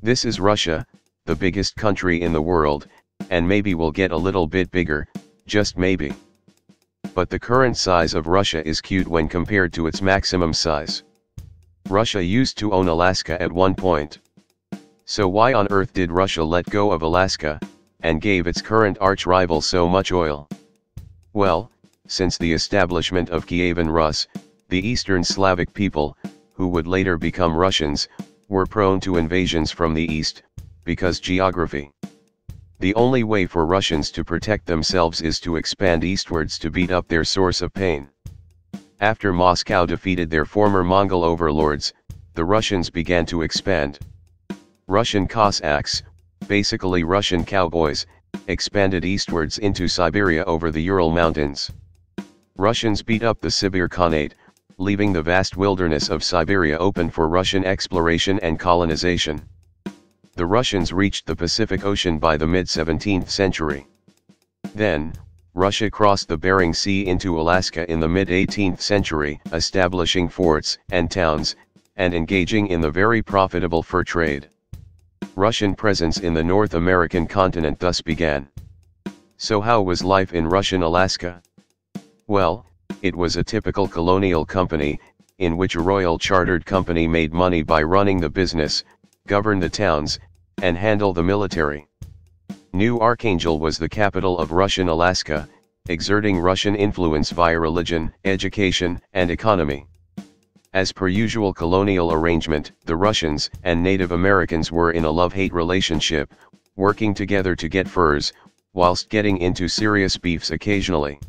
This is Russia, the biggest country in the world, and maybe will get a little bit bigger, just maybe. But the current size of Russia is cute when compared to its maximum size. Russia used to own Alaska at one point. So why on earth did Russia let go of Alaska, and gave its current arch-rival so much oil? Well, since the establishment of Kievan Rus, the Eastern Slavic people, who would later become Russians, were prone to invasions from the east, because geography. The only way for Russians to protect themselves is to expand eastwards to beat up their source of pain. After Moscow defeated their former Mongol overlords, the Russians began to expand. Russian Cossacks, basically Russian cowboys, expanded eastwards into Siberia over the Ural Mountains. Russians beat up the Sibir Khanate, leaving the vast wilderness of Siberia open for Russian exploration and colonization the Russians reached the Pacific Ocean by the mid-17th century. Then, Russia crossed the Bering Sea into Alaska in the mid-18th century, establishing forts and towns, and engaging in the very profitable fur trade. Russian presence in the North American continent thus began. So how was life in Russian Alaska? Well, it was a typical colonial company, in which a royal chartered company made money by running the business, governed the towns, and handle the military. New Archangel was the capital of Russian Alaska, exerting Russian influence via religion, education, and economy. As per usual colonial arrangement, the Russians and Native Americans were in a love-hate relationship, working together to get furs, whilst getting into serious beefs occasionally.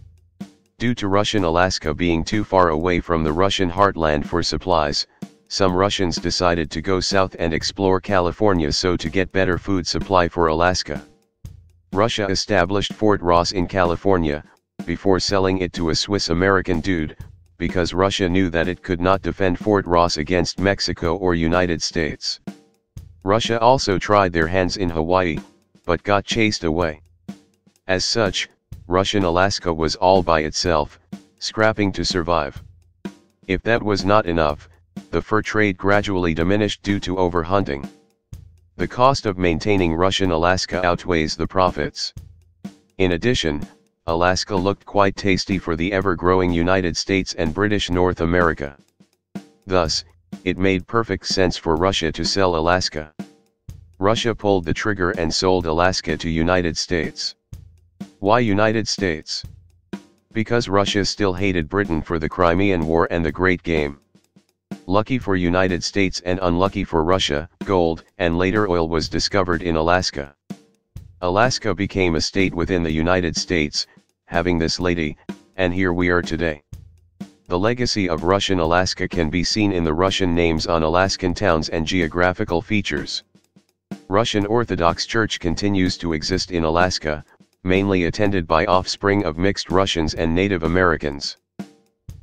Due to Russian Alaska being too far away from the Russian heartland for supplies, some Russians decided to go south and explore California so to get better food supply for Alaska. Russia established Fort Ross in California, before selling it to a Swiss-American dude, because Russia knew that it could not defend Fort Ross against Mexico or United States. Russia also tried their hands in Hawaii, but got chased away. As such, Russian Alaska was all by itself, scrapping to survive. If that was not enough, the fur trade gradually diminished due to overhunting. The cost of maintaining Russian Alaska outweighs the profits. In addition, Alaska looked quite tasty for the ever-growing United States and British North America. Thus, it made perfect sense for Russia to sell Alaska. Russia pulled the trigger and sold Alaska to United States. Why United States? Because Russia still hated Britain for the Crimean War and the Great Game. Lucky for United States and unlucky for Russia, gold and later oil was discovered in Alaska. Alaska became a state within the United States, having this lady, and here we are today. The legacy of Russian Alaska can be seen in the Russian names on Alaskan towns and geographical features. Russian Orthodox Church continues to exist in Alaska, mainly attended by offspring of mixed Russians and Native Americans.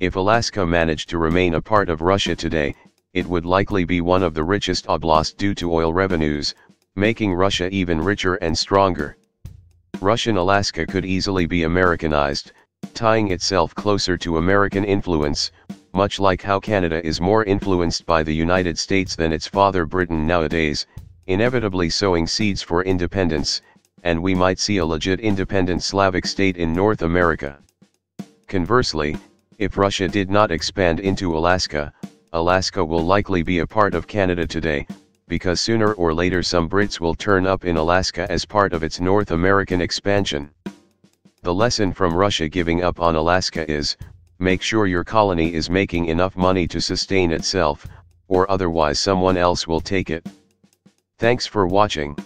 If Alaska managed to remain a part of Russia today, it would likely be one of the richest oblasts due to oil revenues, making Russia even richer and stronger. Russian Alaska could easily be Americanized, tying itself closer to American influence, much like how Canada is more influenced by the United States than its father Britain nowadays, inevitably sowing seeds for independence, and we might see a legit independent Slavic state in North America. Conversely, if Russia did not expand into Alaska, Alaska will likely be a part of Canada today, because sooner or later some Brits will turn up in Alaska as part of its North American expansion. The lesson from Russia giving up on Alaska is, make sure your colony is making enough money to sustain itself, or otherwise someone else will take it. Thanks for watching.